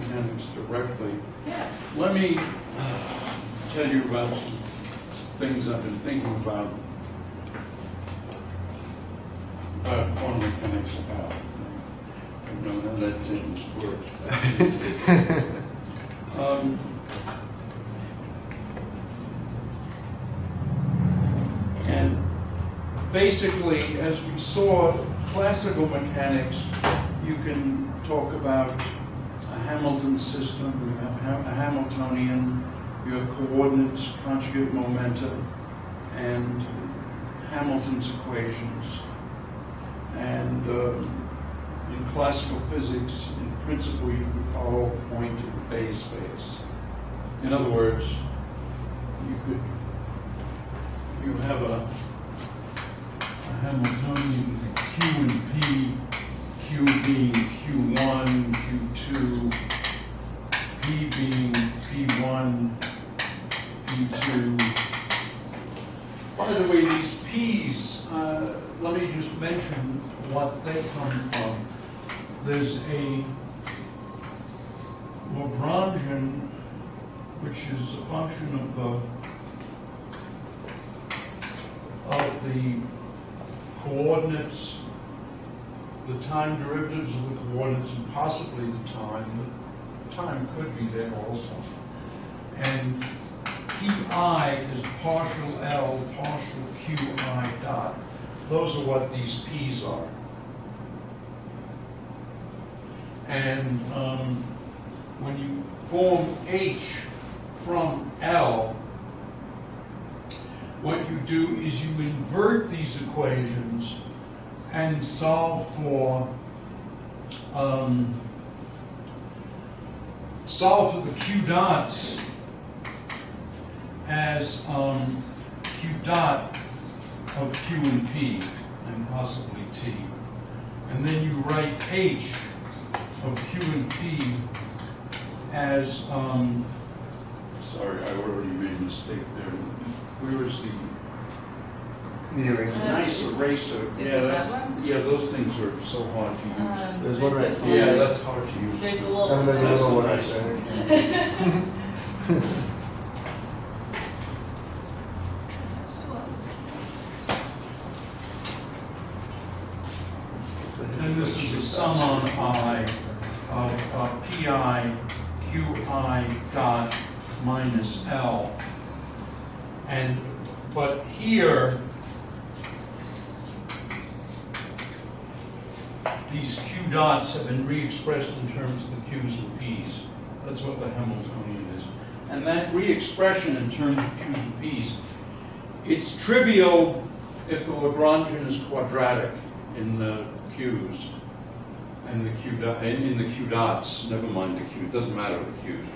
mechanics directly. Yeah. Let me uh, tell you about some things I've been thinking about, about quantum mechanics about. I don't know how that sentence works. Um, And basically, as we saw, classical mechanics, you can talk about a Hamilton system, you have Ha- a Hamiltonian, you have coordinates, conjugate momenta, and Hamilton's equations. And um, in classical physics, in principle, you could follow a point in phase space. In other words, you could, you have a, a Hamiltonian Q and P, Q being Q1, Q2, P being P1, P2. By the way, these Ps, uh, let me just mention what they come from. There's a Lagrangian, which is a function of the of the coordinates, the time derivatives of the coordinates, and possibly the time. The time could be there also. And pi is partial L, partial qi dot. Those are what these p's are. And um, when you form H from L, what you do is you invert these equations and solve for um, solve for the q dots as um, q dot of q and p and possibly t, and then you write h of q and p as um, sorry, I already made a mistake there. Where is the The eraser. Nice it's- eraser? is Yeah, it that that's, one? yeah, those things are so hard to use. Um, There's one right this here. Yeah, that's hard to use. There's a little. And there's a That's little one nice. right there. And this is the sum on I of uh, pi qi dot minus L. And, but here, have been re-expressed in terms of the q's and p's. That's what the Hamiltonian is. And that re-expression in terms of q's and p's, it's trivial if the Lagrangian is quadratic in the q's and the q in the q dots, never mind the q, it doesn't matter the q's.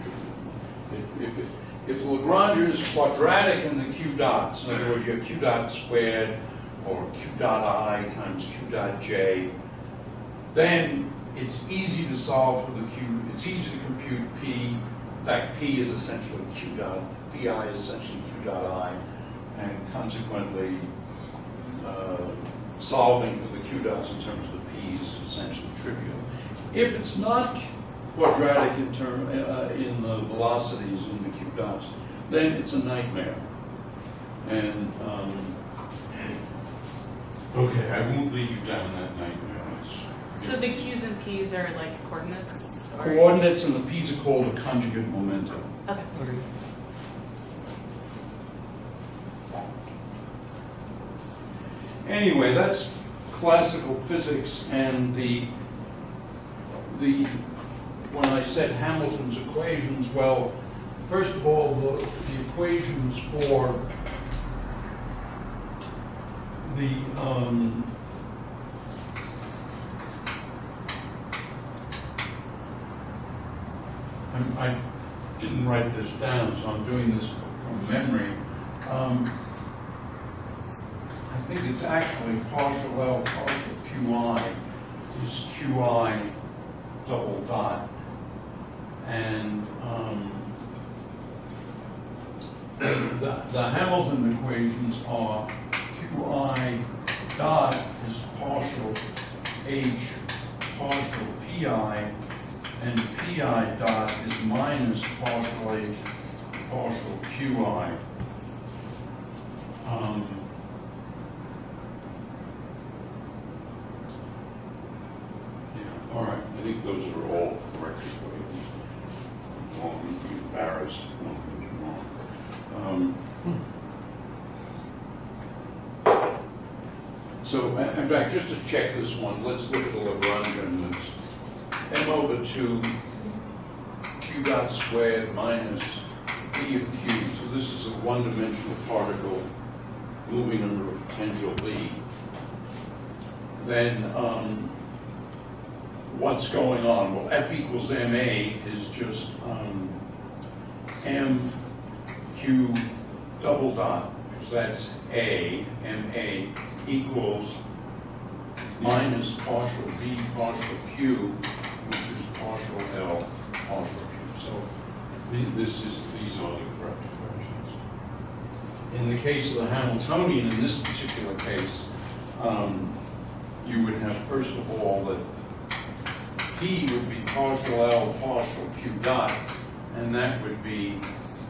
If, if, if the Lagrangian is quadratic in the q dots, in other words, you have q dot squared or q dot i times q dot j, then it's easy to solve for the q, it's easy to compute p. In fact, p is essentially q dot, pi is essentially q dot i, and consequently, uh, solving for the q dots in terms of the p's is essentially trivial. If it's not quadratic in term, uh, in the velocities in the q dots, then it's a nightmare. And, um, okay, I won't lead you down that nightmare. It's- So the Q's and P's are like coordinates? or- Coordinates and the p's are called a conjugate momentum. Okay. Okay. Anyway, that's classical physics and the, the, when I said Hamilton's equations, well, first of all, the, the equations for the, um, I'm- I didn't write this down, so I'm doing this from memory. Um, I think it's actually partial L, partial QI is QI double dot. And um, the, the Hamilton equations are QI dot is partial H partial PI, and pi dot is minus partial h, partial qi. Um, Yeah, all right, I think those are all correct equations. Won't be embarrassed, won't be wrong. Um, So, in fact, just to check this one, let's look at the Lagrangian, m over two q dot squared minus p of q. So this is a one-dimensional particle moving under a potential V. Then, um, what's going on? Well, F equals ma is just um, m q double dot, because that's a, ma equals minus partial V partial q, partial l partial q. So this is, these are the correct expressions. In the case of the Hamiltonian, in this particular case, um, you would have, first of all, that P would be partial L partial Q dot, and that would be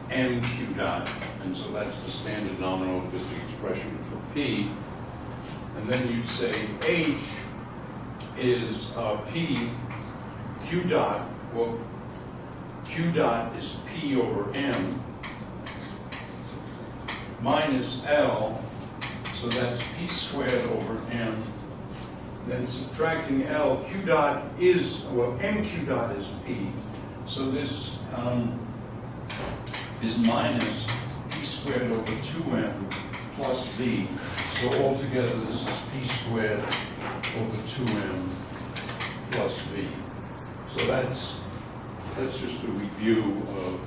M Q dot. And so that's the standard nonrelativistic expression for P. And then you'd say H is uh, P, Q dot, well, Q dot is P over M minus L, so that's P squared over M then subtracting L, Q dot is, well, MQ dot is P. So this um, is minus P squared over 2M plus V. So altogether, this is P squared over 2M plus V. So that's, that's just a review of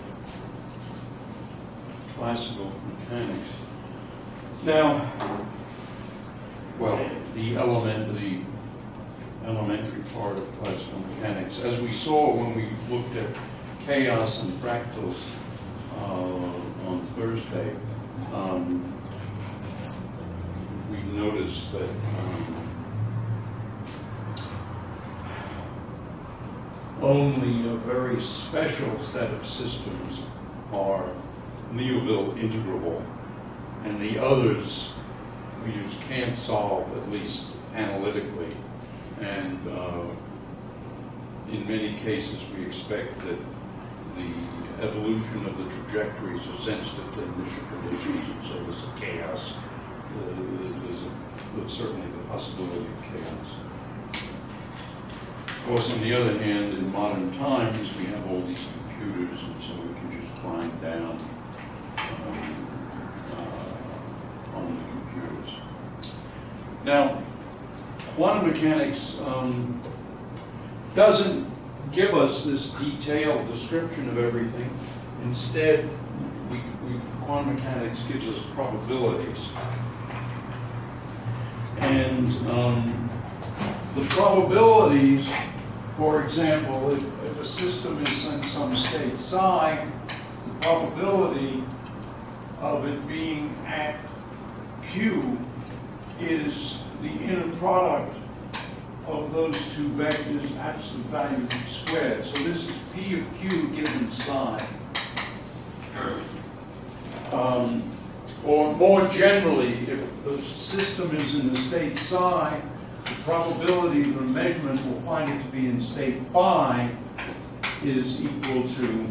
classical mechanics. Now, well, the element, the elementary part of classical mechanics. As we saw when we looked at chaos and fractals uh, on Thursday, um, we noticed that um, only a very special set of systems are Liouville integrable, and the others we just can't solve, at least analytically. And uh, in many cases, we expect that the evolution of the trajectories are sensitive to initial conditions, and so there's a chaos. Uh, There's a- certainly the possibility of chaos. Of course, on the other hand, in modern times, we have all these computers, and so we can just climb down um, uh, on the computers. Now, quantum mechanics um, doesn't give us this detailed description of everything. Instead, we, we, quantum mechanics gives us probabilities. And um, the probabilities, for example, if, if a system is in some state psi, the probability of it being at Q is the inner product of those two vectors, absolute value squared. So this is P of Q given psi. Um, Or more generally, if the system is in the state psi, the probability of the measurement will find it to be in state phi is equal to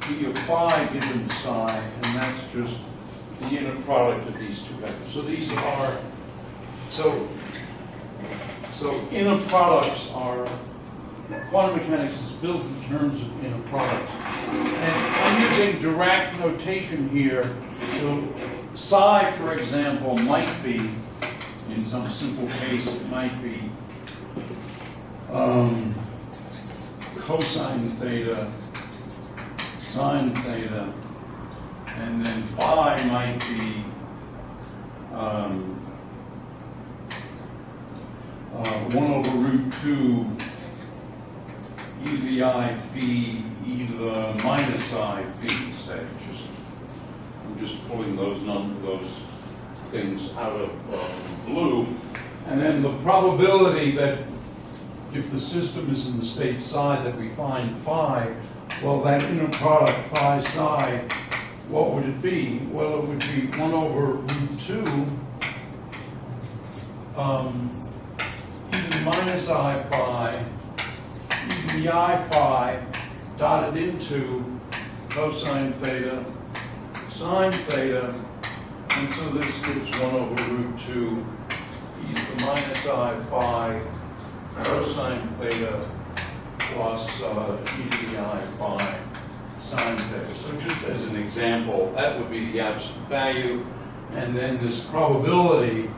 P of phi given psi, and that's just the inner product of these two vectors. So these are, so, so inner products are, quantum mechanics is built in terms of inner products. And I'm using Dirac notation here, so psi, for example, might be, in some simple case, it might be um, cosine theta, sine theta, and then phi might be um, uh, 1 over root 2 e to the i phi e to the minus i phi, say. Just, I'm just pulling those numbers, those things out of uh, blue. And then the probability that if the system is in the state psi that we find phi, well, that inner product phi psi, what would it be? Well, it would be one over root two, um, e to the minus i phi, e to the i phi, dotted into cosine theta, sine theta, and so this gives one over root two, e to the minus i phi, cosine theta, plus uh, e to the i phi sine theta. So just as an example, that would be the absolute value. And then this probability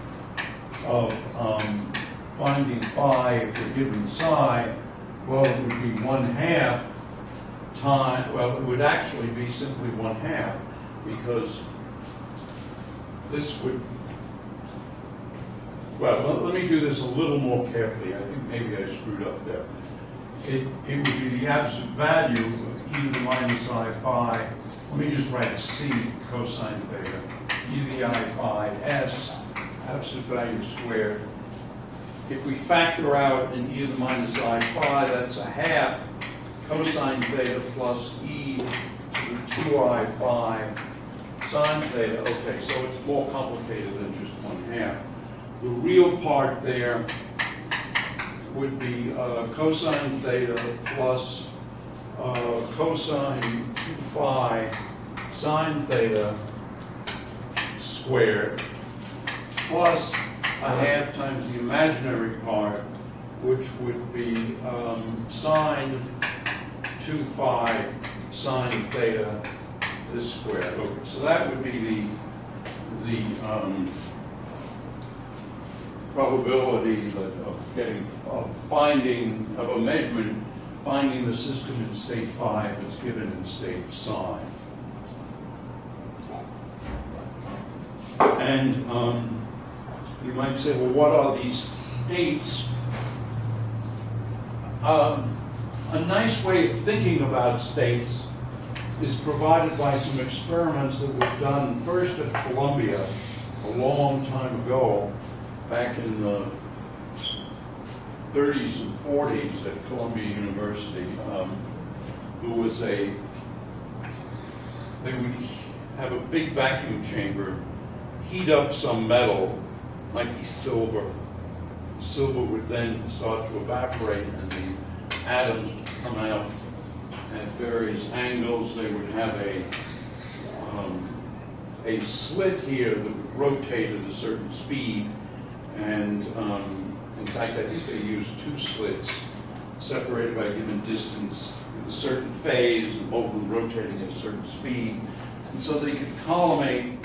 of um, finding phi for given psi, well, it would be one half time, well, it would actually be simply one half because this would, well, let, let me do this a little more carefully. I think maybe I screwed up there. It, it would be the absolute value of e to the minus i phi, let me just write c cosine theta, e to the i phi s, absolute value squared. If we factor out an e to the minus i phi, that's a half cosine theta plus e to the 2i phi sine theta. Okay, so it's more complicated than just one half. The real part there would be uh, cosine theta plus uh, cosine 2 phi sine theta squared plus a half times the imaginary part, which would be um, sine 2 phi sine theta this square. So that would be the, the um, probability of getting, of finding, of a measurement, finding the system in state phi that's given in state psi. And um, you might say, well, what are these states? Um, a nice way of thinking about states is provided by some experiments that were done first at Columbia a long time ago, back in the 30s and 40s at Columbia University. Um, who was a, they would have a big vacuum chamber, heat up some metal, might be silver. Silver would then start to evaporate and the atoms would come out at various angles. They would have a, um, a slit here that would rotate at a certain speed. And um, in fact, I think they used two slits separated by a given distance with a certain phase and both of them rotating at a certain speed. And so they could collimate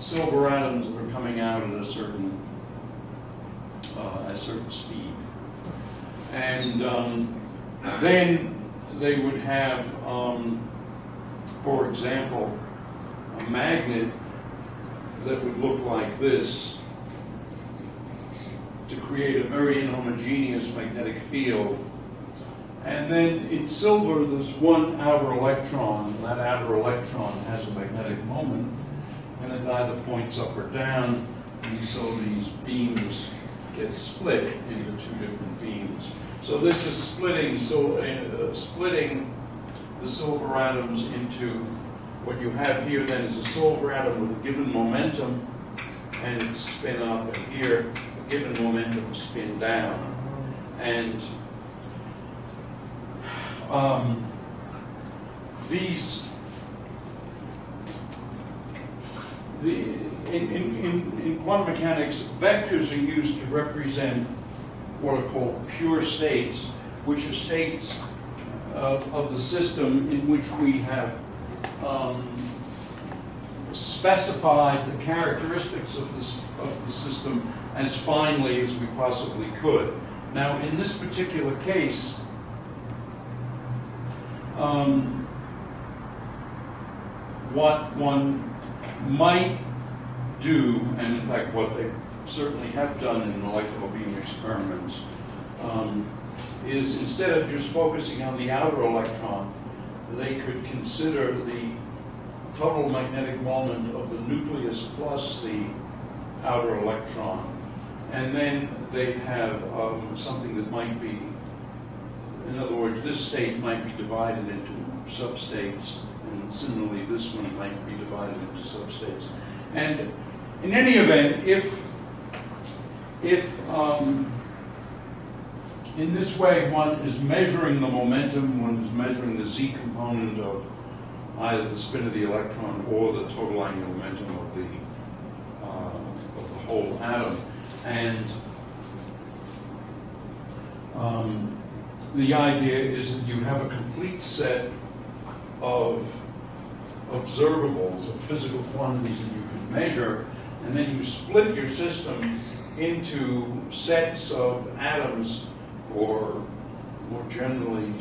silver atoms that were coming out at a certain uh, at a certain speed. And um, then they would have, um, for example, a magnet that would look like this to create a very inhomogeneous magnetic field. And then in silver, there's one outer electron, and that outer electron has a magnetic moment, and it either points up or down, and so these beams get split into two different beams. So this is splitting, so uh, splitting the silver atoms into what you have here then is a silver atom with a given momentum and spin up, and here a given momentum spin down. And um, these the, in, in, in, in quantum mechanics, vectors are used to represent what are called pure states, which are states of, of the system in which we have um, specified the characteristics of, this, of the system as finely as we possibly could. Now, in this particular case, um, what one might do, and in fact what they certainly have done in molecular beam experiments, um, is instead of just focusing on the outer electron, they could consider the total magnetic moment of the nucleus plus the outer electron. And then they'd have um, something that might be, in other words, this state might be divided into substates, and similarly, this one might be divided into substates. And in any event, if if um, in this way one is measuring the momentum, one is measuring the z component of either the spin of the electron or the total angular momentum of the uh, of the whole atom, and um, the idea is that you have a complete set of observables, of physical quantities that you can measure, and then you split your system into sets of atoms or more generally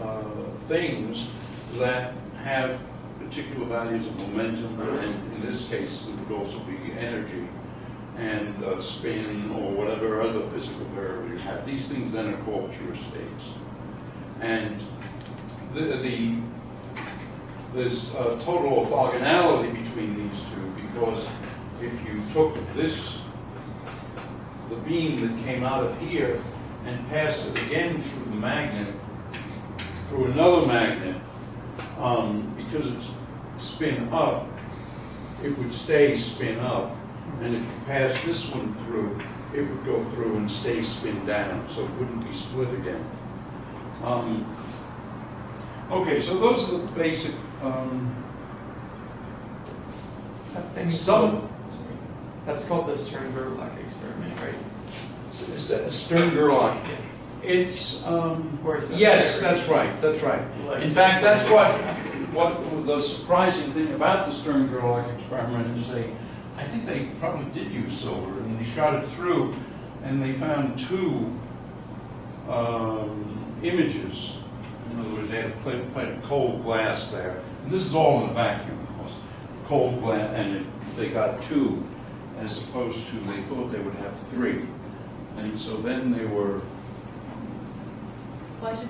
uh, things that have particular values of momentum, and in this case, it would also be energy and uh, spin or whatever other physical variable you have. These things then are called pure states. And the, the there's a total orthogonality between these two because if you took this, the beam that came out of here and passed it again through the magnet, through another magnet, um, because it's spin up, it would stay spin up. And if you pass this one through, it would go through and stay spin down, so it wouldn't be split again. Um, okay, so those are the basic um, Some-. That's called the Stern-Gerlach experiment, right? s- s- Stern Gerlach. Yeah. It's, um, that yes, that's right, that's right. Like In fact, that's what, what the surprising thing about the Stern Gerlach experiment is they, I think they probably did use silver, and they shot it through, and they found two um, images. In other words, they had played, played cold glass there. And this is all in a vacuum, of course. Cold glass, and it, they got two, as opposed to they thought they would have three. And so then they were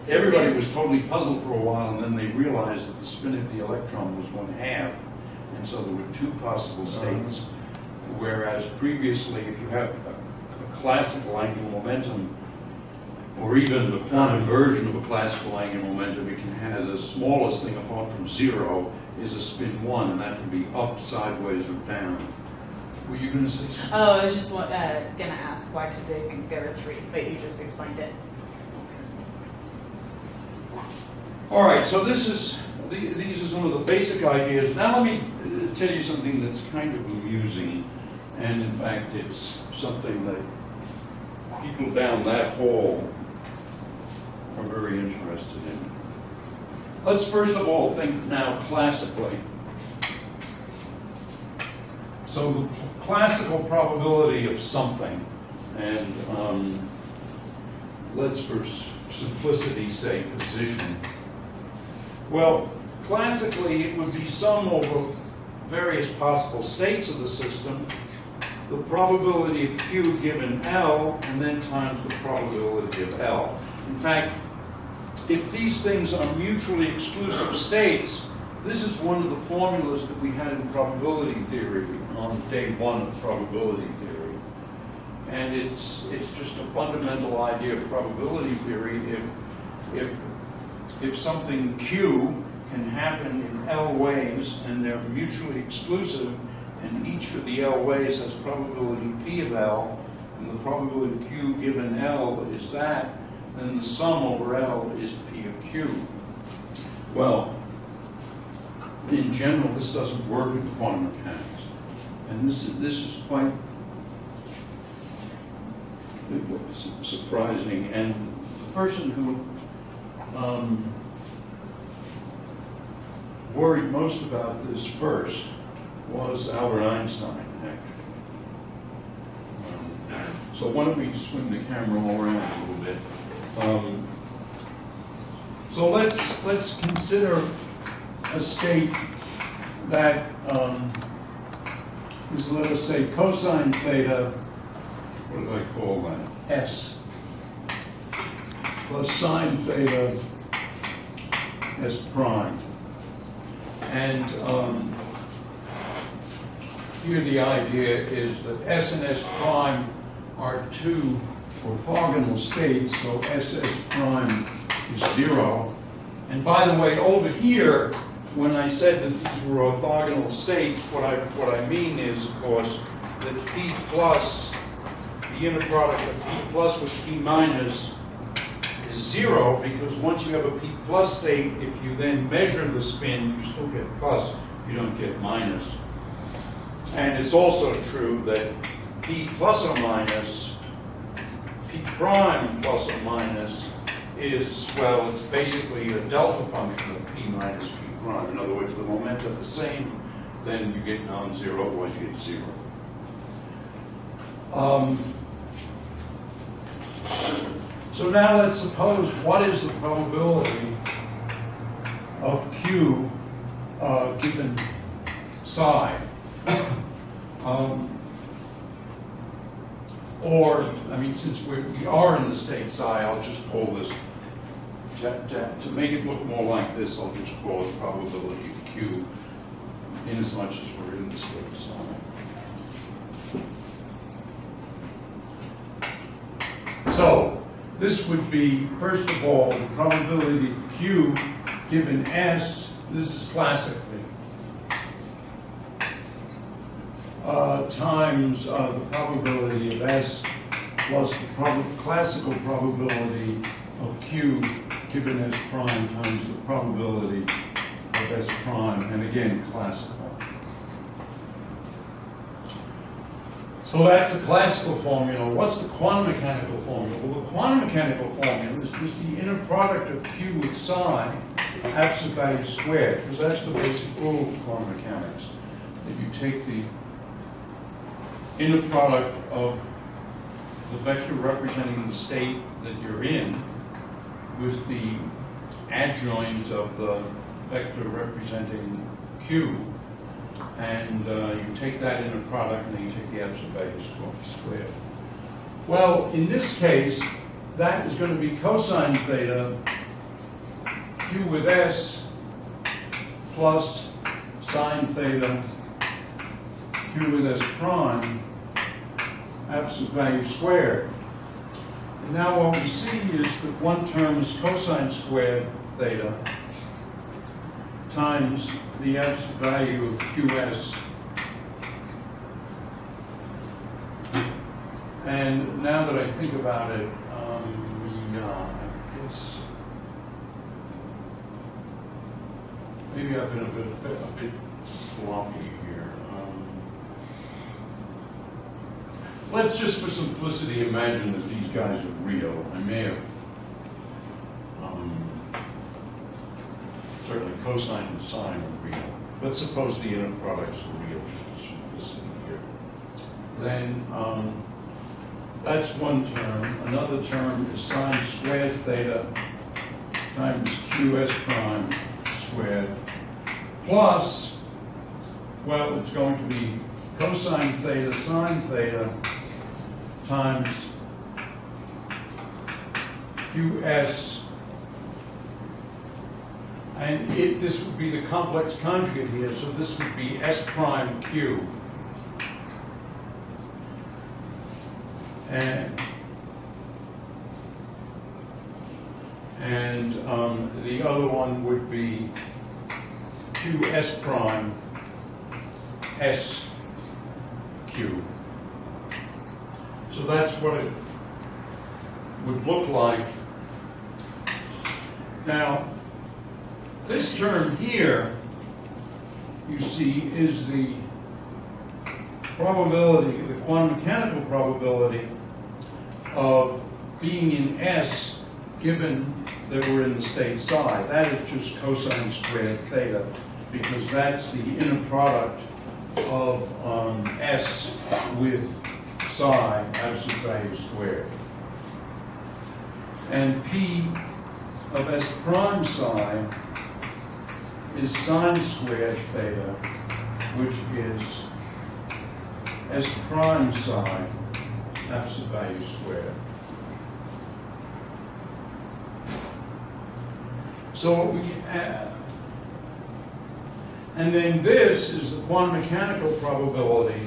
Everybody was totally puzzled for a while, and then they realized that the spin of the electron was one half, and so there were two possible uh-huh. states. Whereas previously, if you have a, a classical angular momentum, or even the quantum version of a classical angular momentum, it can have the smallest thing apart from zero is a spin one, and that can be up, sideways, or down. Were you going to say something? Oh, I was just uh, gonna ask why did they think there were three, but you just explained it. All right, so this is, the- these are some of the basic ideas. Now let me uh, tell you something that's kind of amusing, and in fact, it's something that people down that hall are very interested in. Let's first of all think now classically. So the classical probability of something, and um, let's for s- simplicity's sake position. Well, classically, it would be sum over various possible states of the system, the probability of Q given L, and then times the probability of L. In fact, if these things are mutually exclusive states, this is one of the formulas that we had in probability theory on day one of probability theory. And it's, it's just a fundamental idea of probability theory. If, if if something Q can happen in L ways and they're mutually exclusive, and each of the L ways has probability P of L, and the probability Q given L is that, then the sum over L is P of Q. Well, in general, this doesn't work in quantum mechanics. And this is, this is quite surprising. And the person who um, worried most about this first was Albert Einstein, actually. Um, So why don't we swing the camera all around a little bit? Um, So let's, let's consider a state that um, is, let us say, cosine theta, what do I call that? S plus sine theta S prime. And um, here the idea is that S and S prime are two orthogonal states, so SS prime is zero. And by the way, over here, when I said that these were orthogonal states, what I, what I mean is, of course, that P plus, the inner product of P plus with P minus is zero, because once you have a P plus state, if you then measure the spin, you still get plus, you don't get minus. And it's also true that P plus or minus, P prime plus or minus is, well, it's basically a delta function of P minus P In other words, the momenta the same, then you get non-zero, otherwise you get zero. Um, so now let's suppose what is the probability of Q uh, given psi? Um, Or, I mean, since we we are in the state psi, I'll just call this, to- to to make it look more like this, I'll just call it probability of Q in as much as we're in the state psi. So, this would be, first of all, the probability of Q given S, this is classically, uh, times uh, the probability of S plus the prob- classical probability of Q given S prime times the probability of S prime, and again, classical. So that's the classical formula. What's the quantum mechanical formula? Well, the quantum mechanical formula is just the inner product of Q with psi, absolute value squared, because that's the basic rule of quantum mechanics. That you take the inner product of the vector representing the state that you're in with the adjoint of the vector representing Q, and uh, you take that in a product, and then you take the absolute value squ- squared. Well, in this case, that is going to be cosine theta Q with S plus sine theta Q with S prime absolute value squared. And now what we see is that one term is cosine squared theta times the absolute value of QS. And now that I think about it, um, yeah, I guess maybe I've been a bit, a bit sloppy here. Um, Let's just for simplicity imagine that guys are real. I may have, um, certainly cosine and sine are real. Let's suppose the inner products are real, just for simplicity here. Then, um, that's one term. Another term is sine squared theta times qs prime squared plus, well, it's going to be cosine theta sine theta times qs. And it, this would be the complex conjugate here, so this would be s prime q. And, and um, the other one would be qs prime s q. So that's what it would look like. Now, this term here, you see, is the probability, the quantum mechanical probability of being in S given that we're in the state psi. That is just cosine squared theta, because that's the inner product of um, S with psi, absolute value squared. And P of S prime psi is sine squared theta, which is S prime psi, absolute value squared. So we have, and then this is the quantum mechanical probability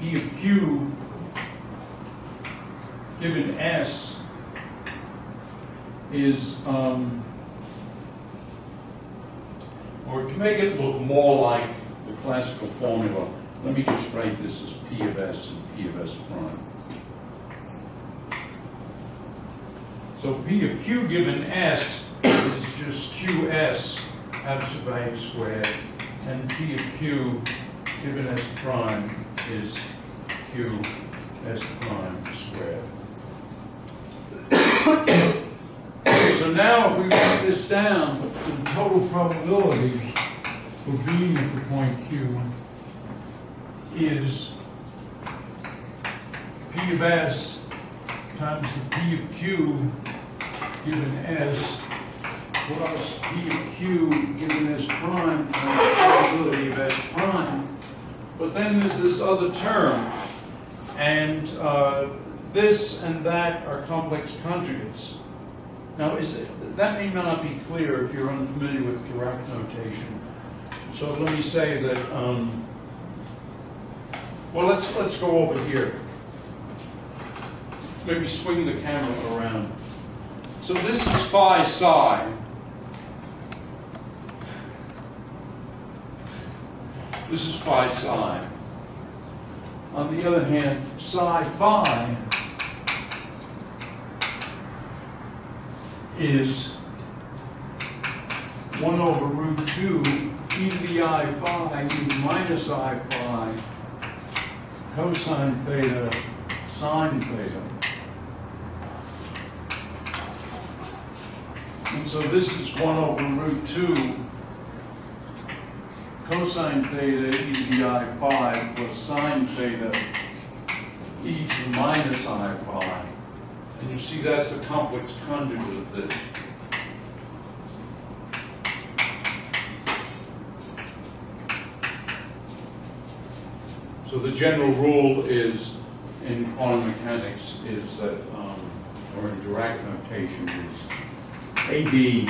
P of Q given S is, um, or to make it look more like the classical formula, let me just write this as P of S and P of S prime. So P of Q given S is just QS absolute value squared, and P of Q given S prime is Q S prime squared. So now if we write this down, the total probability for being at the point Q is P of S times the P of Q given S plus P of Q given S prime times the probability of S prime. But then there's this other term, and uh, this and that are complex conjugates. Now, is it, that may not be clear if you're unfamiliar with Dirac notation. So let me say that. Um, well, let's let's go over here. Maybe swing the camera around. So this is phi psi. This is phi psi. On the other hand, psi phi is 1 over root 2 e to the i phi e minus i phi cosine theta sine theta. And so this is 1 over root 2 cosine theta e to the i phi plus sine theta e to the minus i phi. And you see that's the complex conjugate of this. So the general rule is, in quantum mechanics, is that, um, or in Dirac notation, is AB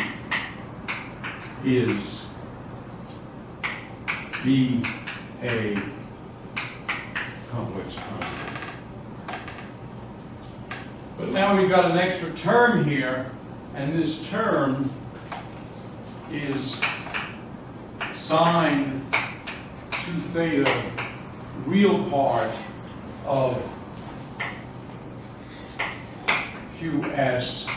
is B A complex conjugate. But now we've got an extra term here, and this term is sine 2 theta, real part of QS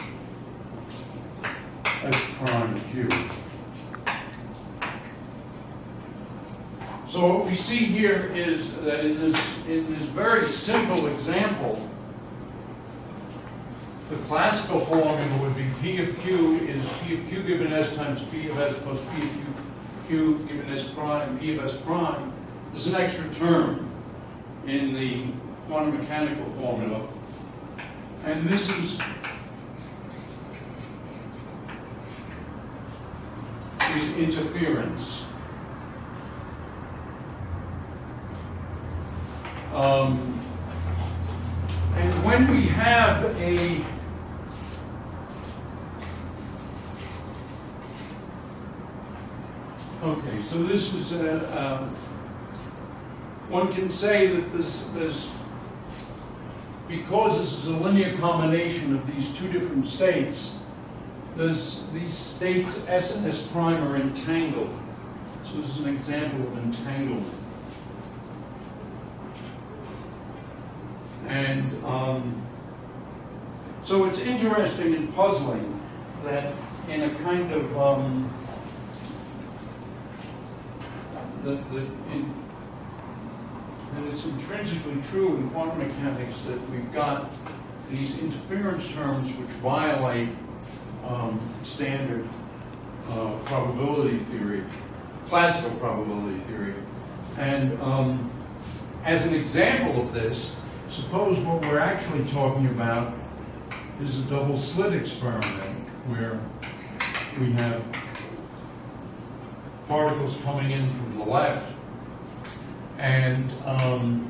S prime Q. So what we see here is that in this, in this very simple example, the classical formula would be P of Q is P of Q given S times P of S plus P of Q, Q given S prime, P of S prime. There's an extra term in the quantum mechanical formula. And this is is interference. Um, and when we have a okay, so this is a, uh, one can say that this this because this is a linear combination of these two different states, there's, these states S and S prime are entangled. So this is an example of entanglement. And um, so it's interesting and puzzling that in a kind of um, that, that it's intrinsically true in quantum mechanics that we've got these interference terms which violate um, standard uh, probability theory, classical probability theory. And um, as an example of this, suppose what we're actually talking about is a double slit experiment where we have particles coming in from left and um,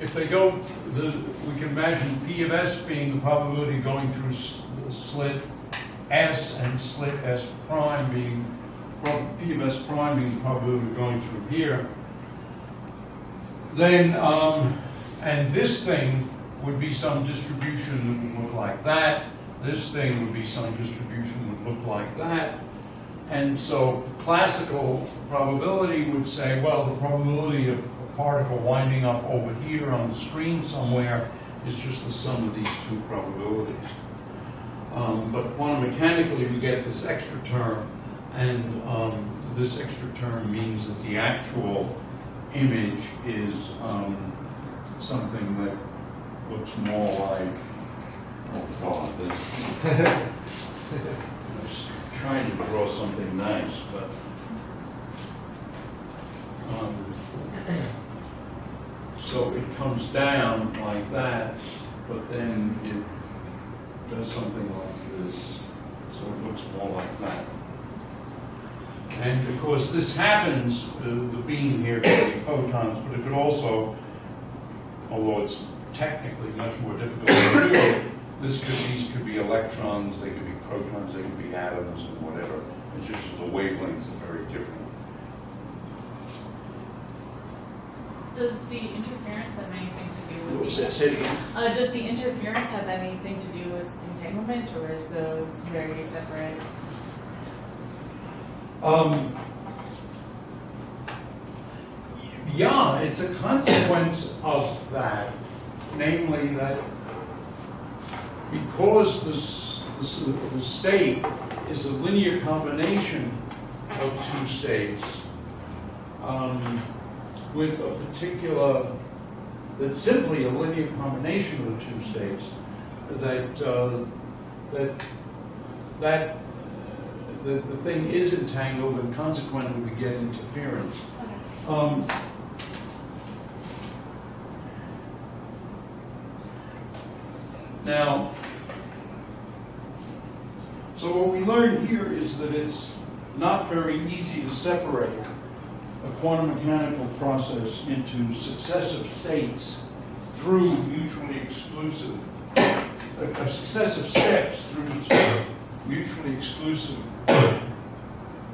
if they go, the, we can imagine P of S being the probability of going through slit S and slit S prime being, P of S prime being the probability of going through here. Then, um, and this thing would be some distribution that would look like that. This thing would be some distribution that would look like that. And so classical probability would say, well, the probability of a particle winding up over here on the screen somewhere is just the sum of these two probabilities. Um, but quantum mechanically, we get this extra term, and um, this extra term means that the actual image is um, something that looks more like, oh God, this. Trying to draw something nice, but. um, So it comes down like that, but then it does something like this, so it looks more like that. And of course, this happens, uh, the beam here could be photons, but it could also, although it's technically much more difficult to do, this could, these could be electrons, they could be protons, they could be atoms, and whatever. It's just the wavelengths are very different. Does the interference have anything to do with Say the, say it again. uh, does the interference have anything to do with entanglement, or is those very separate? Um, yeah, it's a consequence of that, namely that because this, this, the state is a linear combination of two states, um, with a particular, that's simply a linear combination of the two states, that, uh, that, that the, the thing is entangled and consequently we get interference. Um, now, so what we learn here is that it's not very easy to separate a quantum mechanical process into successive states through mutually exclusive, uh, uh, successive steps through mutually exclusive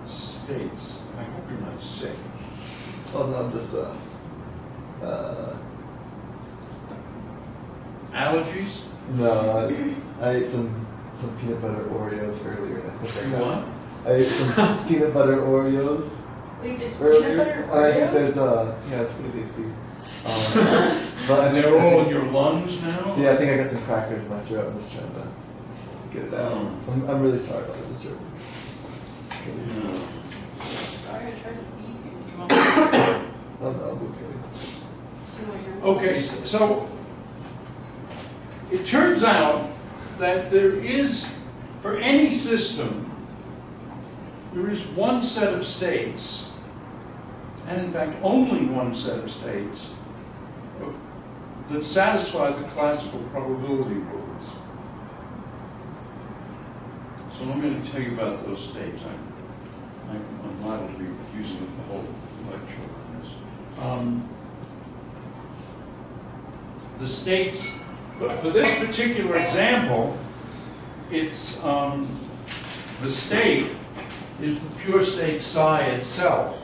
states. I hope you're not sick. Oh no, I'm just uh, uh, Allergies? No, I, I ate some some peanut butter Oreos earlier. and I think I got. what? I ate some peanut butter Oreos Wait, there's earlier. peanut butter I think there's Oreos? uh, yeah, it's pretty tasty. Um, but I And they're all in your lungs now? Yeah, I think I got some crackers in my throat. I'm just trying to get it out. Oh. I'm, I'm really sorry about this joke. Yeah. Sorry, I tried to eat it. Do you want Oh no, I'm okay. see what you're- Okay, so, so it turns out that there is, for any system, there is one set of states, and in fact only one set of states, that satisfy the classical probability rules. So I'm going to tell you about those states. I'm to be using the whole lecture on this. Um, the states, but for this particular example, it's, um, the state is the pure state psi itself.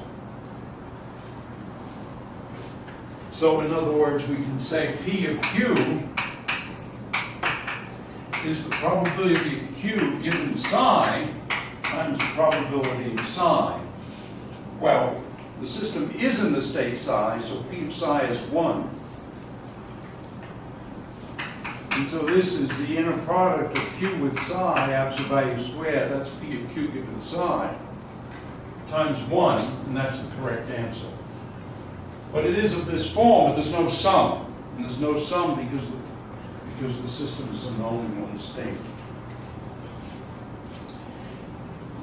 So in other words, we can say P of Q is the probability of Q given psi times the probability of psi. Well, the system is in the state psi, so P of psi is one. And so this is the inner product of Q with psi, absolute value squared, that's P of Q given psi, times one, and that's the correct answer. But it is of this form, but there's no sum. And there's no sum because, the- because the system is in only one state.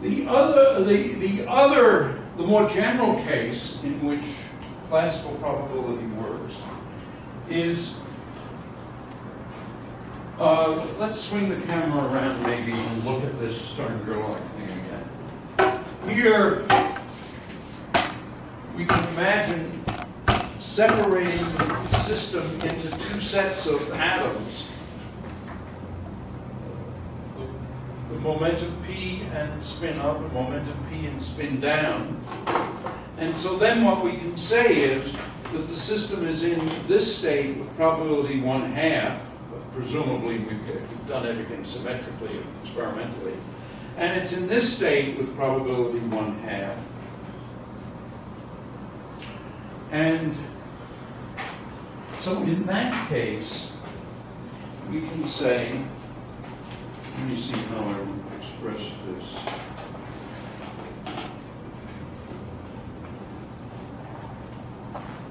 The other, the, the other, the more general case in which classical probability works is uh, let's swing the camera around maybe and look at this Stern Gerlach thing again. Here, we can imagine separating the system into two sets of atoms. The- The momentum p and spin up, the momentum p and spin down. And so then what we can say is that the system is in this state with probability one half, presumably we've done everything symmetrically, experimentally. And it's in this state with probability one half. And so in that case, we can say, let me see how I express this.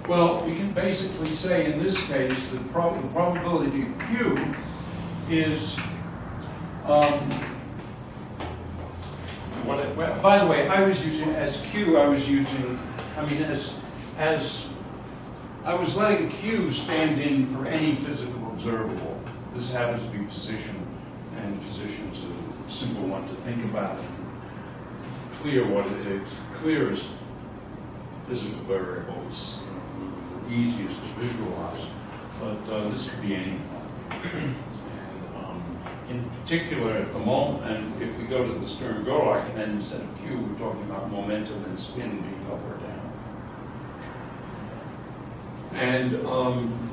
Well, we can basically say in this case, the prob- the probability Q is, um, what, well, by the way, I was using, as Q, I was using, I mean, as, as, I was letting Q stand in for any physical observable. This happens to be position, and position is a simple one to think about. Clear what it is, clear as physical variables, easiest to visualize, but uh, this could be anything. And um, in particular, at the moment, and if we go to the Stern Gerlach, and then instead of Q, we're talking about momentum and spin being up or down. And um,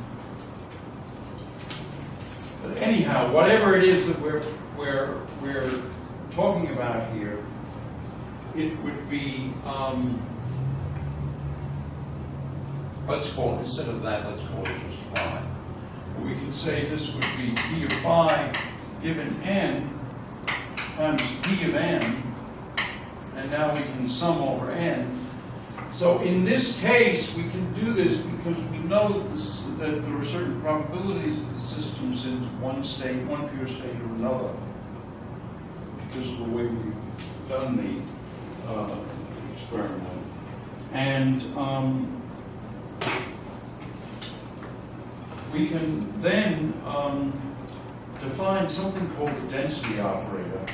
but anyhow, whatever it is that we're we're we're talking about here, it would be. Um, let's call instead of that, let's call it just phi. We can say this would be p of phi given n times p of n, and now we can sum over n. So in this case, we can do this because we know that, this, that there are certain probabilities that the system's in one state, one pure state or another, because of the way we've done the uh, experiment. And um, we can then um, define something called the density operator,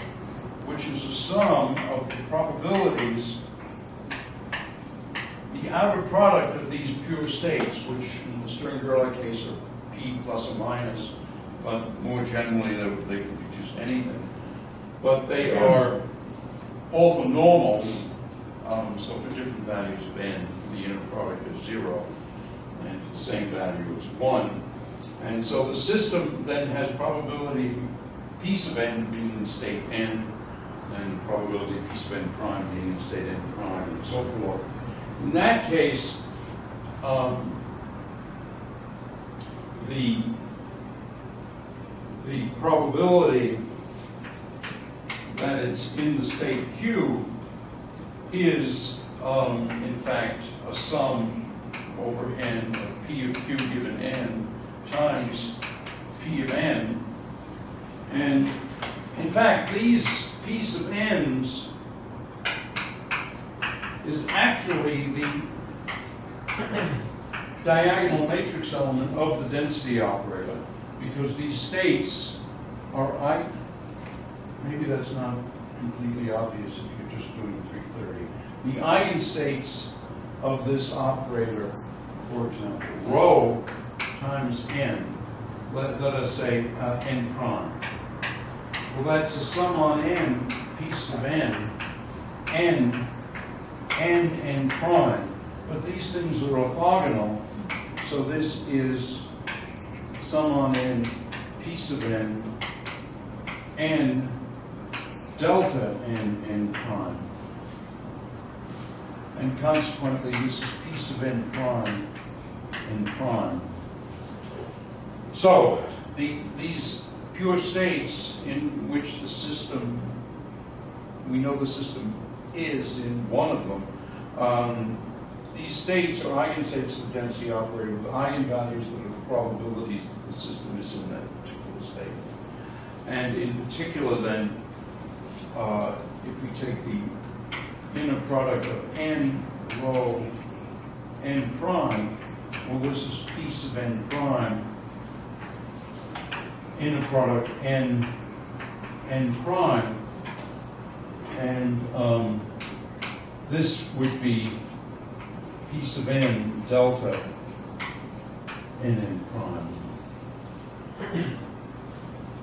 which is a sum of the probabilities, the outer product of these pure states, which in the Stern-Gerlach case are p plus or minus, but more generally they, they can be just anything. But they are orthonormal, um, so for different values of n, the inner product is zero, and for the same value is one. And so the system then has probability piece of n being in state n, and probability piece of n prime being in state n prime, and so forth. In that case, um, the the probability that it's in the state Q is, um, in fact, a sum over n of p of q given n times p of n. And in fact, these piece of n's is actually the diagonal matrix element of the density operator because these states are I maybe that's not completely obvious if you're just doing 330. The eigenstates of this operator, for example, rho times n, let, let us say uh, n prime. Well, that's a sum on n, piece of n, n, and n prime. But these things are orthogonal, so this is sum on n, piece of n, n, delta n, n prime. And consequently, this is piece of n prime, n prime. So, the, these pure states in which the system, we know the system is in one of them, um, these states are eigenstates of the density operator with eigenvalues that are the probabilities that the system is in that particular state. And in particular then, uh, if we take the inner product of n rho n prime, well this is piece of n prime, inner product n n prime, and um, this would be piece of n delta n n prime.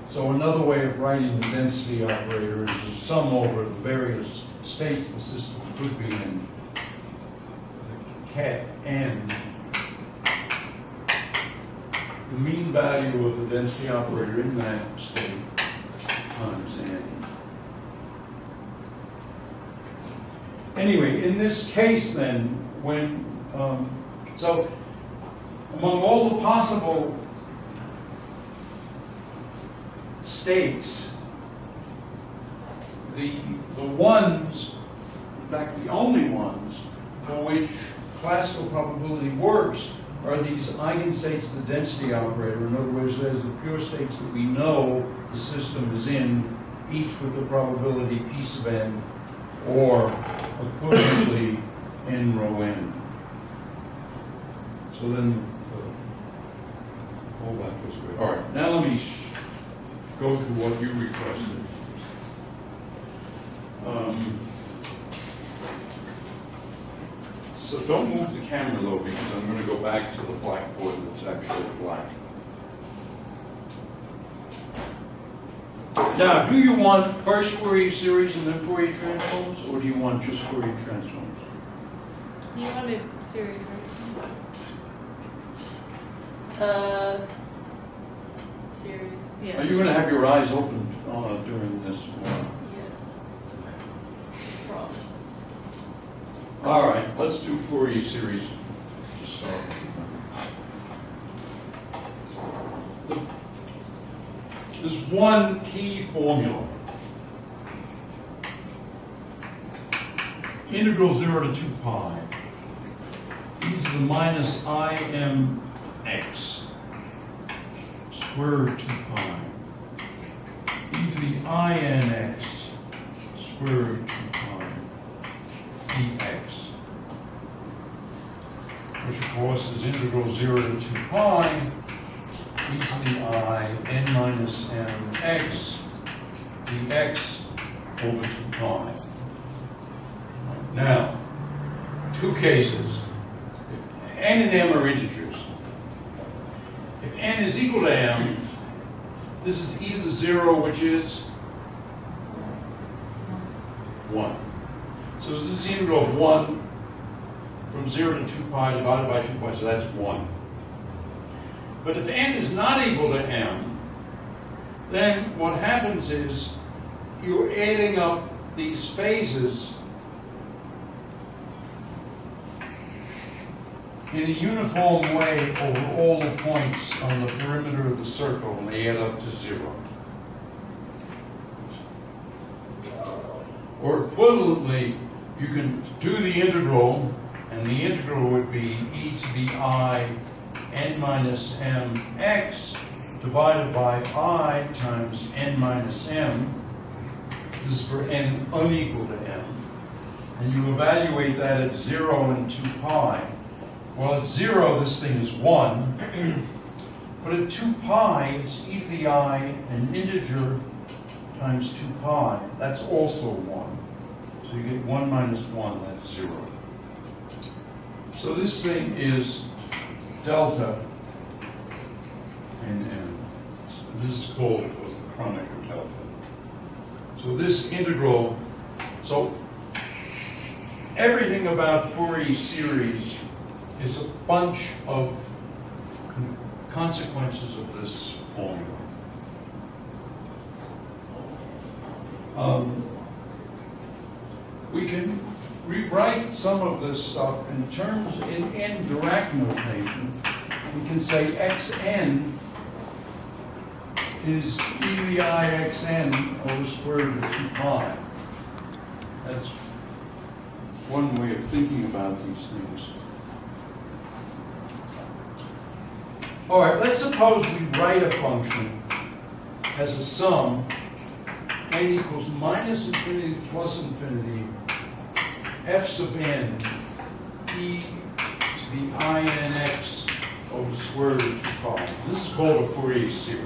So another way of writing the density operator is to sum over the various states the system could be in. The ket n the mean value of the density operator in that state times n. Anyway, in this case then, when, um, so among all the possible states, the, the ones, in fact, the only ones for which classical probability works are these eigenstates, the density operator. In other words, there's the pure states that we know the system is in, each with the probability p sub n, or equivalently n rho n. So then, uh, hold back this way. All right, now let me go to what you requested. Um, So don't move the camera though, because I'm gonna go back to the blackboard that's actually black. Now, do you want first Fourier series and then Fourier transforms, or do you want just Fourier transforms? You wanted series, right? Uh, series. Yeah. Are you gonna have your eyes open uh, during this? one? Yes. Promise. All right, let's do Fourier series to start. There's one key formula. Integral zero to two pi. e to the minus i m x square root of two pi. e to the i n x square root of two pi dx, which of course is integral 0 to 2 pi e to the i n minus m x dx over 2 pi. Now, two cases. If n and m are integers, if n is equal to m, this is e to the 0, which is 1. So this is the integral of 1 from 0 to 2 pi divided by 2 pi, so that's 1. But if n is not equal to m, then what happens is you're adding up these phases in a uniform way over all the points on the perimeter of the circle, and they add up to 0. Or equivalently, you can do the integral, and the integral would be e to the i n minus m x divided by i times n minus m. This is for n unequal to m. And you evaluate that at 0 and 2 pi. Well, at 0, this thing is 1. But at 2 pi, it's e to the i, an integer times 2 pi. That's also 1. So you get 1 minus 1, that's 0. So this thing is delta and n. So This is called, of the Kronecker delta. So this integral, so everything about Fourier series is a bunch of con- consequences of this formula. Um, we can rewrite some of this stuff in terms, in, in Dirac notation. We can say xn is e to the xn over square root of 2 pi. That's one way of thinking about these things. All right, let's suppose we write a function as a sum n equals minus infinity plus infinity f sub n e to the i n x over square root of 2 pi. This is called a Fourier series.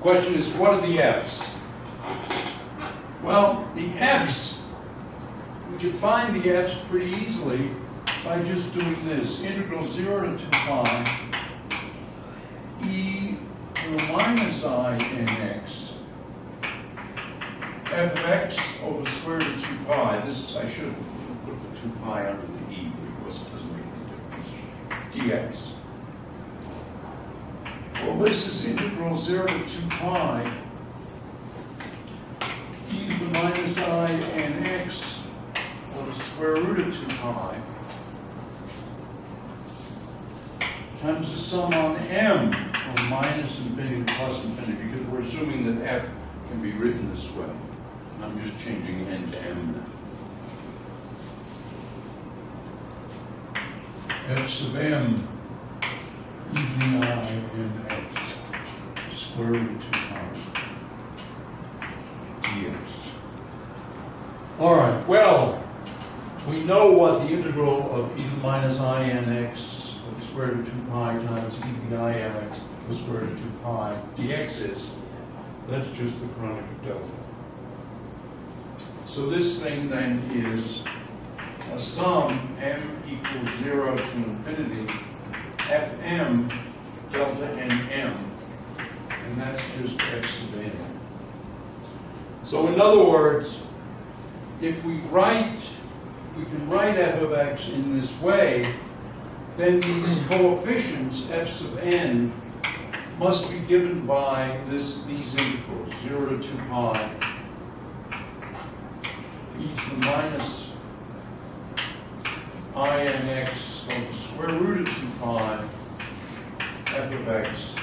Question is, what are the f's? Well, the f's, we can find the f's pretty easily by just doing this. Integral 0 to 2 pi e to the minus i n x f of x over square root of 2 pi. This, I should have put the 2 pi under the e because it doesn't make any difference. dx. Well, this is integral zero to two pi e to the minus i and x or the square root of two pi times the sum on m from minus infinity to plus infinity because we're assuming that f can be written this way. I'm just changing n to m now. f sub m e the i and x square root of pi dx. All right, well, we know what the integral of e to the minus i n x of the square root of two pi times e to the i n x to the square root of two pi dx is. That's just the Kronecker delta. So this thing then is a sum m equals zero to infinity fm delta n m, and that's just x sub n. So in other words, if we write, we can write f of x in this way, then these coefficients f sub n must be given by this, these integrals, zero to pi, e to the minus i n x of the square root of two pi, f of x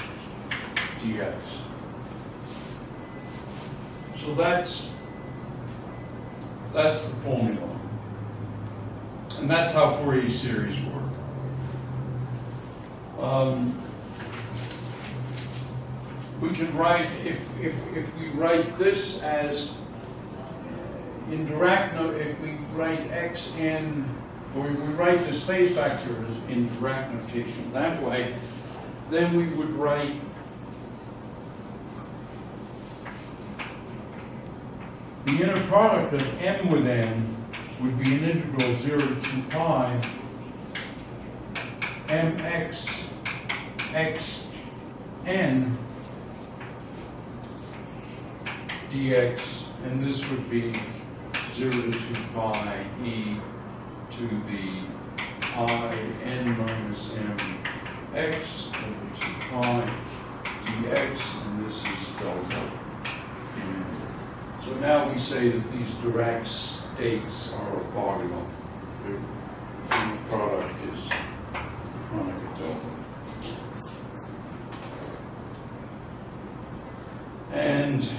dx. So that's, that's the formula. And that's how Fourier series work. Um, we can write, if, if, if we write this as in Dirac, no, if we write x in, or we write the space vectors in Dirac notation that way, then we would write the inner product of m with n would be an integral 0 to 2 pi mx x n dx, and this would be 0 to 2 pi e to the i n minus m x over 2 pi dx, and this is delta. So now we say that these Dirac states are orthogonal. The hmm. the product is Kronecker delta. And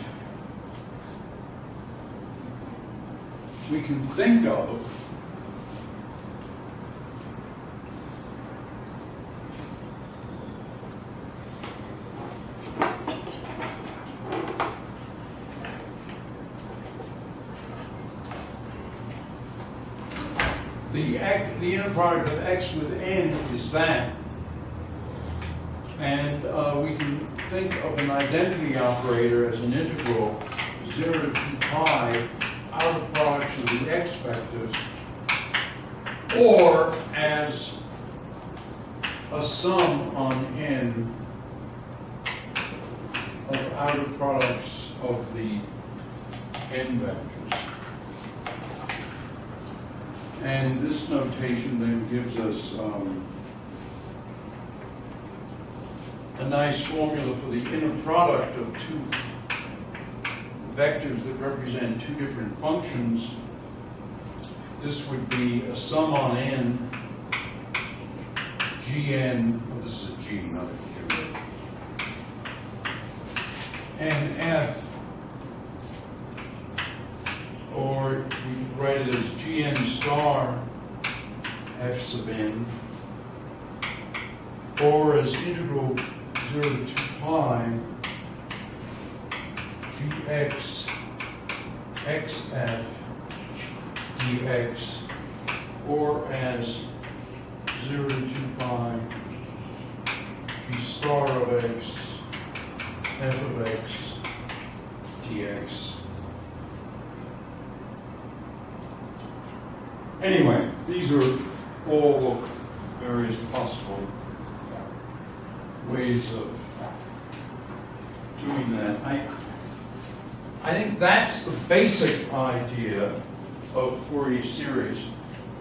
we can think of the x, the inner product of x with n is that. And uh, we can think of an identity operator as an integral 0 to 2 pi outer products of the x vectors, or as a sum on n of outer products of the n vectors. And this notation then gives us um, a nice formula for the inner product of two vectors that represent two different functions. This would be a sum on n, gn, oh, this is a g, not a q, and f, or we write it as gn star f sub n, or as integral 0 to 2 pi gx xf dx, or as 0 to 2 pi g star of x f of x dx. Anyway, these are all various possible ways of doing that. I, I think that's the basic idea of Fourier series.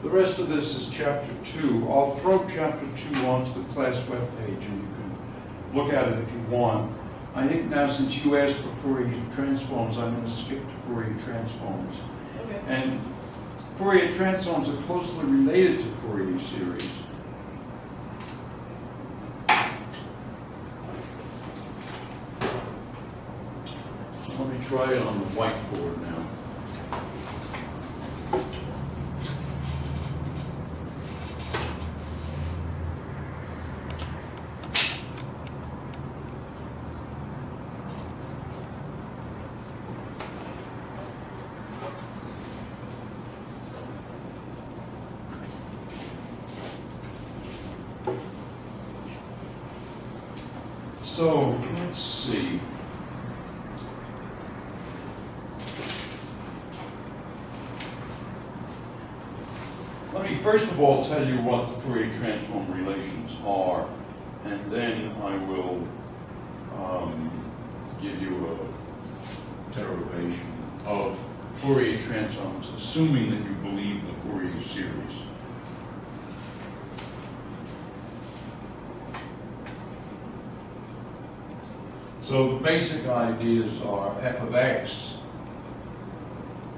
The rest of this is chapter two. I'll throw chapter two onto the class webpage and you can look at it if you want. I think now since you asked for Fourier transforms, I'm going to skip to Fourier transforms. Okay. And Fourier transforms are closely related to Fourier series. Let me try it on the whiteboard now. So, let's see. Let me first of all tell you what the Fourier transform relations are, and then I will um, give you a derivation of Fourier transforms, assuming that you believe the Fourier series. So the basic ideas are f of x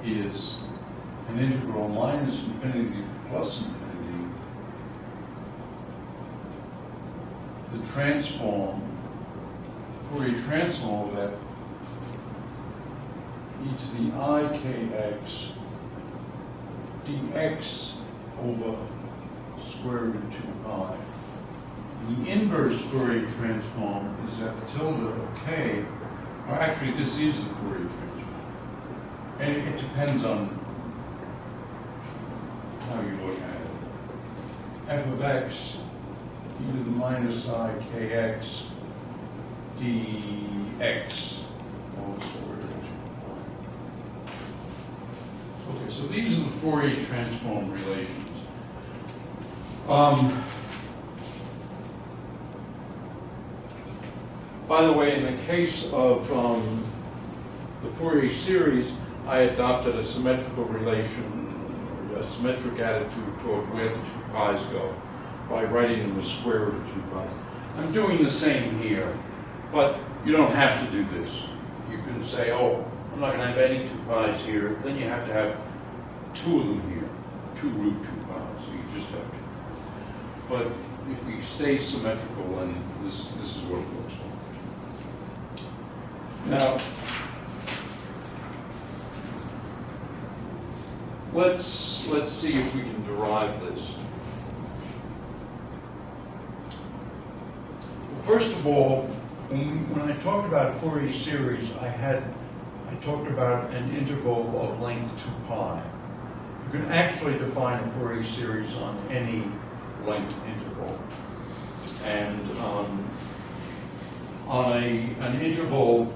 is an integral minus infinity to plus infinity. The transform, Fourier transform of e to the ikx dx over square root of 2 pi. The inverse Fourier transform is f tilde of k, or actually this is the Fourier transform. And it it depends on how you look at it. f of x e to the minus i kx dx over square root of 2 pi. Okay, so these are the Fourier transform relations. Um, By the way, in the case of um, the Fourier series, I adopted a symmetrical relation, a symmetric attitude toward where the two pi's go by writing them as square root of two pi's. I'm doing the same here, but you don't have to do this. You can say, oh, I'm not going to have any two pi's here. Then you have to have two of them here, two root two pi's. So you just have to. But if we stay symmetrical, then this, this is what it looks like. Now, let's, let's see if we can derive this. First of all, when, I talked about Fourier series, I had, I talked about an interval of length 2 pi. You can actually define a Fourier series on any length interval. And um, on a, an interval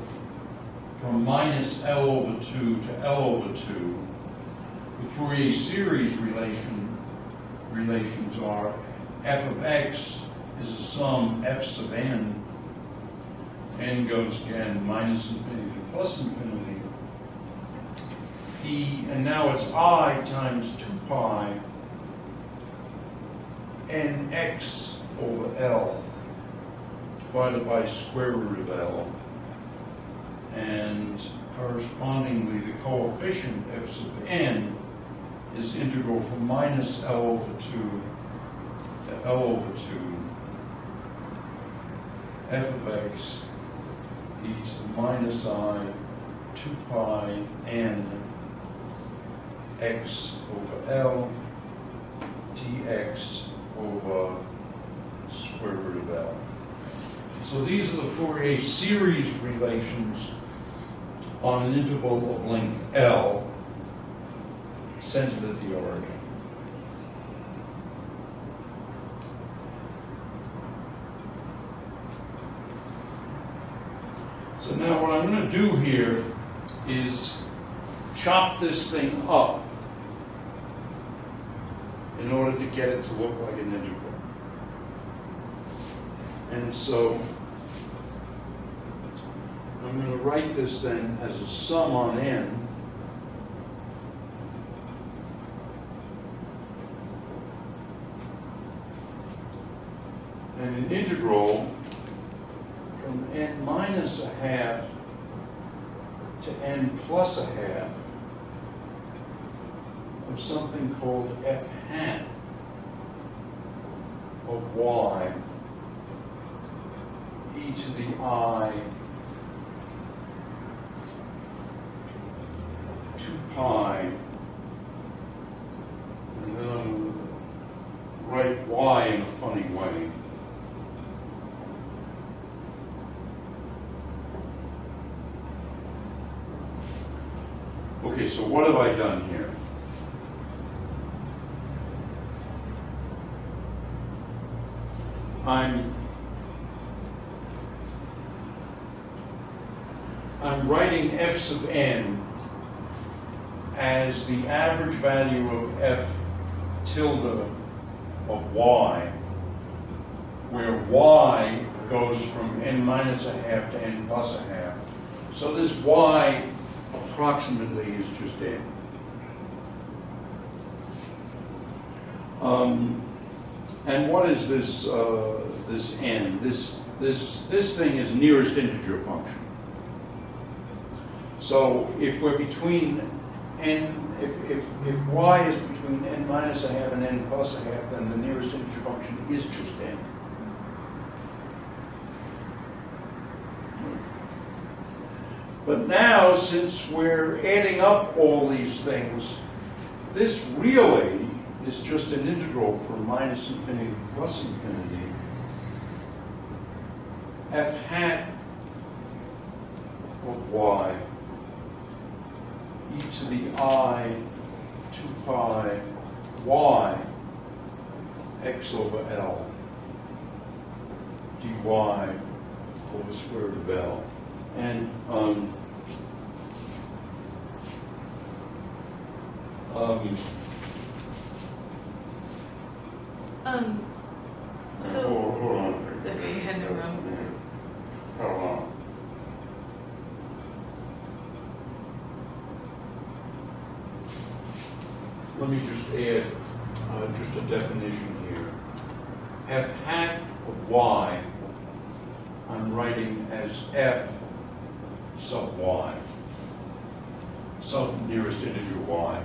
from minus L over 2 to L over 2, the Fourier series relation, relations are f of x is a sum f sub n, n goes again minus infinity to plus infinity, e, and now it's i times 2 pi nx over L divided by square root of L and correspondingly the coefficient f sub n is integral from minus L over 2 to L over 2 f of x e to the minus i 2 pi n x over L dx over square root of L. So these are the Fourier series relations on an interval of length L centered at the origin. So now what I'm going to do here is chop this thing up in order to get it to look like an integral. And so I'm going to write this then as a sum on n. And an integral from n minus a half to n plus a half of something called f hat of y e to the i 2 pi and then I'm gonna write y in a funny way. Okay, so what have I done here? I'm I'm writing f sub n as the average value of f tilde of y, where y goes from n minus a half to n plus a half. So this y approximately is just n. Um, and what is this, uh, this n? This, this, this thing is nearest integer function. So if we're between n, if, if, if y is between n minus a half and n plus a half, then the nearest integer function is just n. But now, since we're adding up all these things, this really is just an integral from minus infinity to plus infinity. f hat of y e to the i 2 pi y x over L dy over square root of L. And um, um, Um, so, hold, hold on. okay, hand around. Hold on. Let me just add uh, just a definition here. F hat of y, I'm writing as f sub y, sub nearest integer y.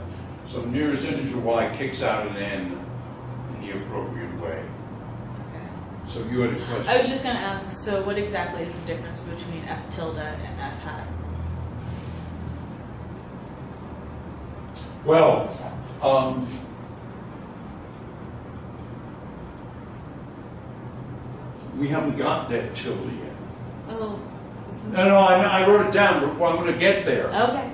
So nearest integer y kicks out an n in the appropriate way. Okay. So you had a question? I was just gonna ask, so what exactly is the difference between F tilde and F hat? Well, um, we haven't got that tilde yet. Oh, No, no, I, I wrote it down, but I'm gonna get there. okay, alright.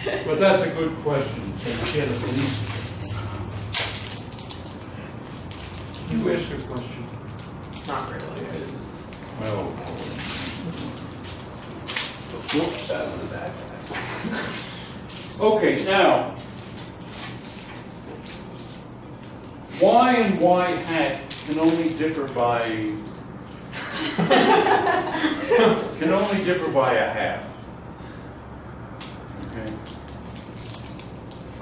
But that's a good question, so you get at least. You ask a question? Not really. Well. Whoops, the back. Okay, now. Y and Y hat can only differ by. can only differ by a half. Okay.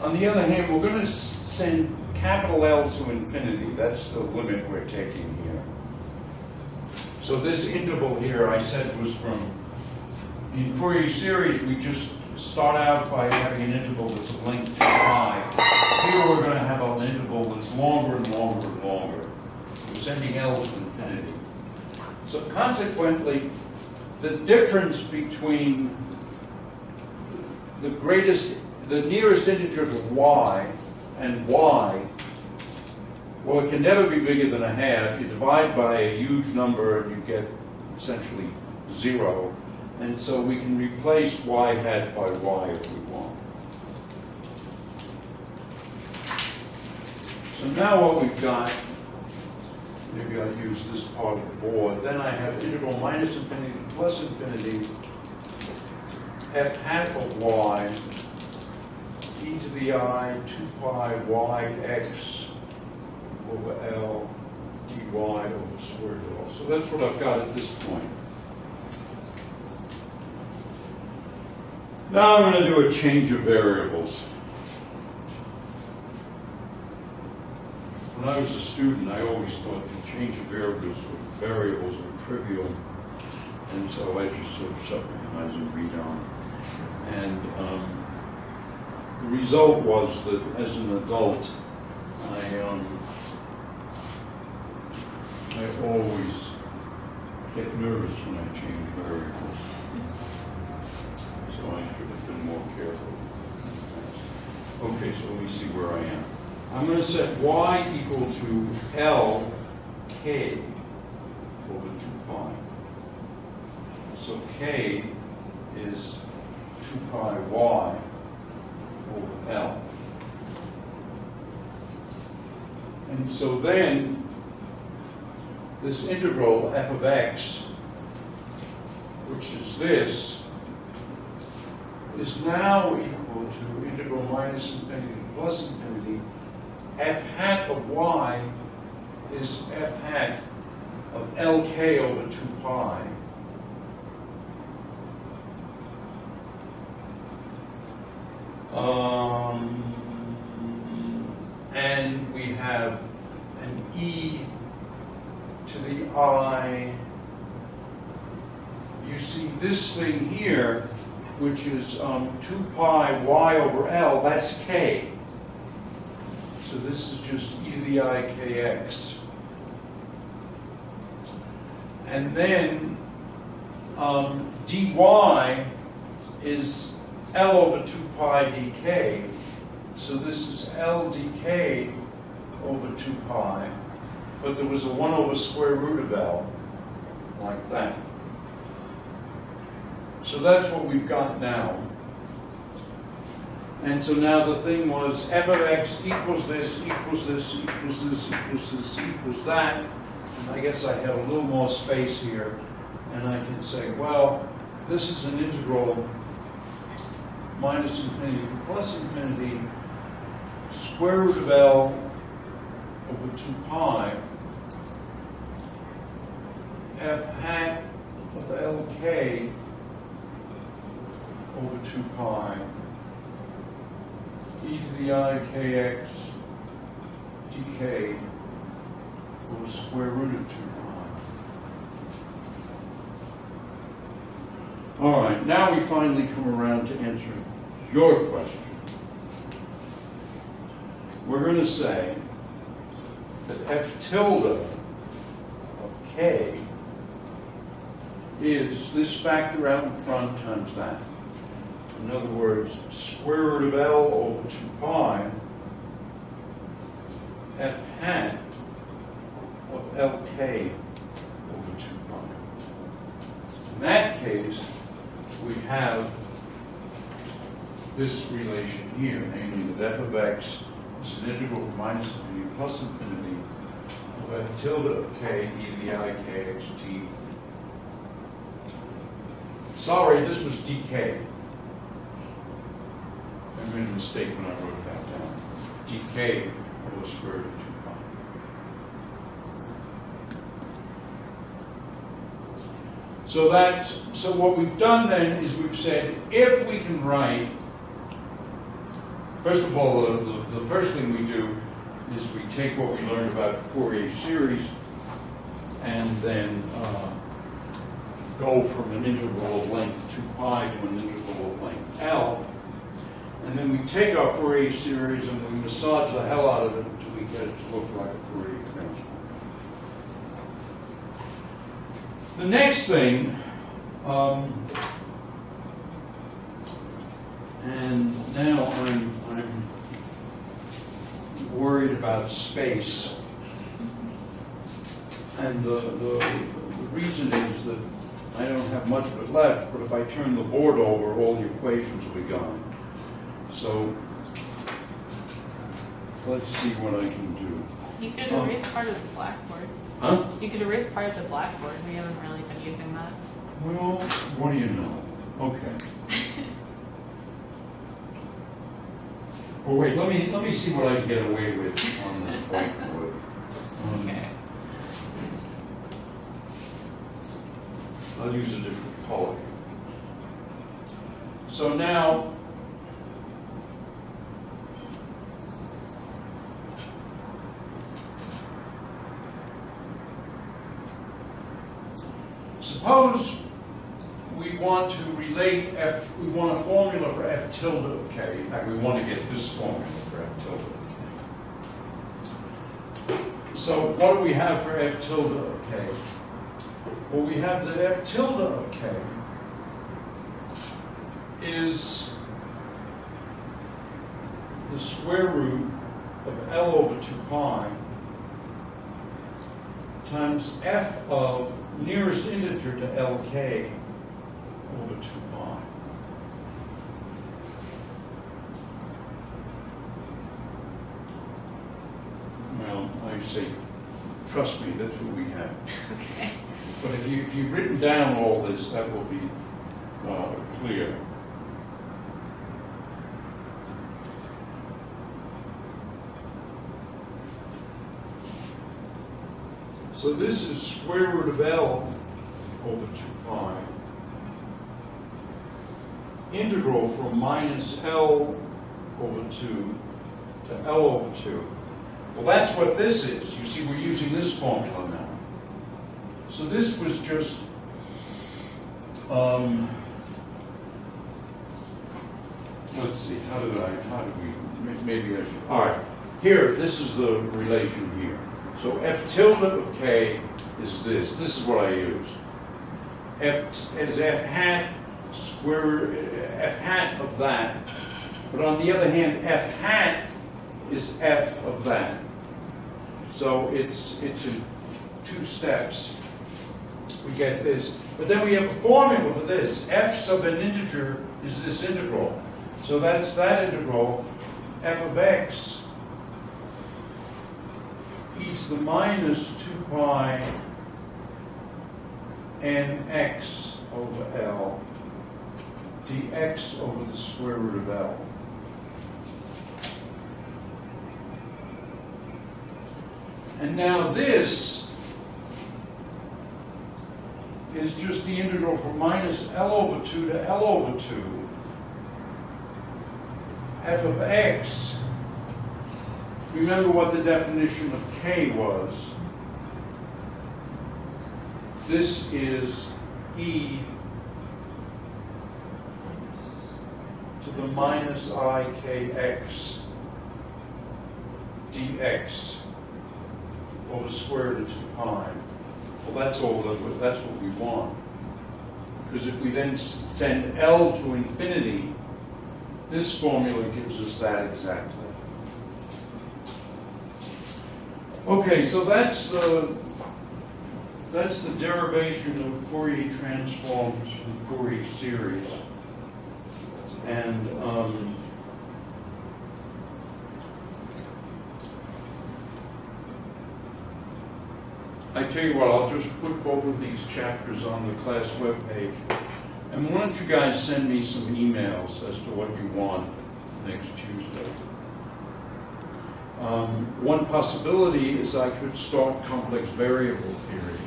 On the other hand, we're gonna send capital L to infinity, that's the limit we're taking here. So this interval here, I said was from, in Fourier series, we just start out by having an interval that's linked to pi. Here we're gonna have an interval that's longer and longer and longer. We're sending L to infinity. So consequently, the difference between the greatest, the nearest integer to y and y, well, it can never be bigger than a half. You divide by a huge number and you get essentially zero. And so we can replace y hat by y if we want. So now what we've got, maybe I'll use this part of the board, then I have integral minus infinity plus infinity f hat of y e to the i 2 pi y x over L dy over square root of L. So that's what I've got at this point. Now I'm going to do a change of variables. When I was a student, I always thought the change of variables were, variables were trivial. And so I just sort of shut my eyes and read on. And um, the result was that as an adult, I, um, I always get nervous when I change variables. So I should have been more careful. Okay, so let me see where I am. I'm going to set y equal to L k over 2 pi. So k is 2 pi y over L. And so then, this integral f of x, which is this, is now equal to integral minus infinity plus infinity. F hat of y is f hat of lk over 2 pi. Um, and we have an e to the i. You see this thing here, which is um, 2 pi y over L, that's k. So this is just e to the i kx. And then um, dy is L over 2 pi dk. So this is L dk over 2 pi. But there was a 1 over square root of L, like that. So that's what we've got now. And so now the thing was f of x equals this, equals this, equals this, equals this, equals that. And I guess I have a little more space here. And I can say, well, this is an integral minus infinity plus infinity square root of L over 2 pi f hat of lk over 2 pi e to the i kx dk over square root of 2 pi. All right, now we finally come around to answering your question. We're going to say that f tilde of k is this factor out in front times that. In other words, square root of L over 2 pi f hat of LK over 2 pi. In that case, we have this relation here, namely that f of x is an integral from minus infinity plus infinity of f tilde of k e to the i k x d. Sorry, this was dk. I made a mistake when I wrote that down. of 2 pi. So that's, so what we've done then is we've said, if we can write, first of all, the, the, the first thing we do is we take what we learned about Fourier series and then uh, go from an interval of length 2 pi to an interval of length L. And then we take our Fourier series and we massage the hell out of it until we get it to look like a Fourier transform. The next thing, um, and now I'm, I'm worried about space. And the, the, the reason is that I don't have much of it left, but if I turn the board over, all the equations will be gone. So let's see what I can do. You could Um, erase part of the blackboard. Huh? You could erase part of the blackboard. We haven't really been using that. Well, what do you know? Okay. Well, wait, let me, let me see what I can get away with on this whiteboard. Um, Okay. I'll use a different color. So now, suppose we want to relate f, we want a formula for f tilde of k. In fact, we want to get this formula for f tilde of k. So what do we have for f tilde of k? Well, we have that f tilde of k is the square root of L over 2 pi times f of nearest integer to LK over 2 pi. Well, I say, trust me, that's what we have. Okay. But if you, if you've written down all this, that will be uh, clear. So this is square root of L over 2 pi. Integral from minus L over 2 to L over 2. Well, that's what this is. You see, we're using this formula now. So this was just, um, let's see, how did I, how did we, maybe I should, all right. Here, this is the relation here. So f tilde of k is this, this is what I use. f is f hat square, f hat of that. But on the other hand, f hat is f of that. So it's, it's in two steps. We get this. But then we have a formula for this. f sub an integer is this integral. So that's that integral, f of x e to the minus 2 pi n x over L dx over the square root of L. And now this is just the integral from minus L over 2 to L over 2 f of x Remember what the definition of K was. This is E to the minus i k x dx over square root of 2 pi. Well, that's all, that- that's what we want. Because if we then send L to infinity, this formula gives us that exactly. Okay, so that's the, that's the derivation of Fourier transforms from Fourier series. And, um, I tell you what, I'll just put both of these chapters on the class webpage. And why don't you guys send me some emails as to what you want next Tuesday? Um, One possibility is I could start complex variable theory.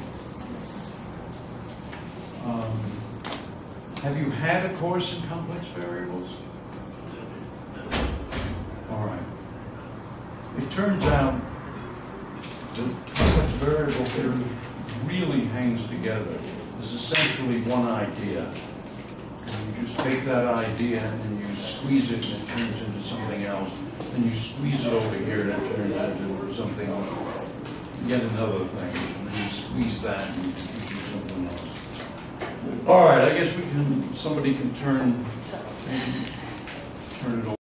Um, Have you had a course in complex variables? All right. It turns out that complex variable theory really hangs together. It's essentially one idea. And you just take that idea and you squeeze it and it turns into something else. Then you squeeze it over here and it turns into something. Yet another thing. And you squeeze that and you do something else. All right, I guess we can, somebody can turn, turn it over.